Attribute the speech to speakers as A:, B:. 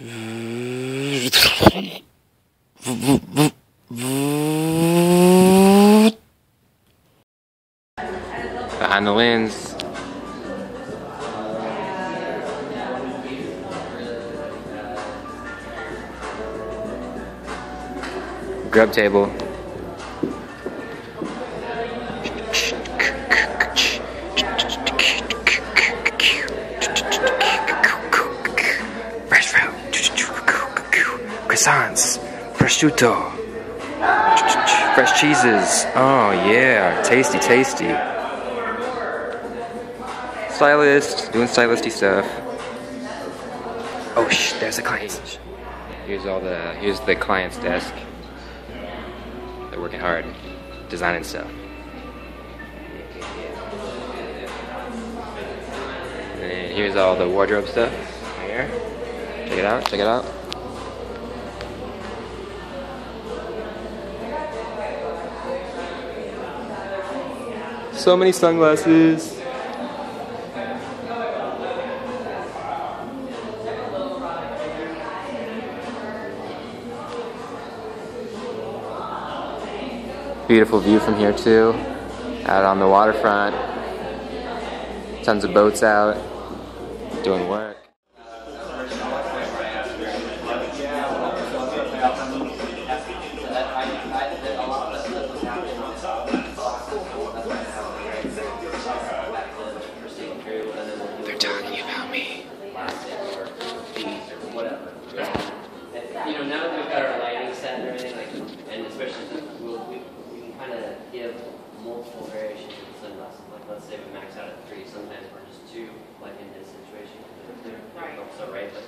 A: Behind the lens. Grub table. Croissants. Prosciutto. Fresh cheeses. Oh yeah. Tasty, tasty. Stylist. Doing stylisty stuff. Oh shh, there's a client. Here's all the here's the client's desk. They're working hard, designing stuff. And here's all the wardrobe stuff. Here. Check it out, check it out. So many sunglasses. Beautiful view from here too. Out on the waterfront. Tons of boats out. Doing work.
B: You know, now that we've got our lighting set and everything, like, and especially we'll, we, we can kind of give multiple variations of the sunglasses. Like, let's say we max out at three, sometimes we're just two, like in this situation. If they're, they're
C: Right.
B: also right, but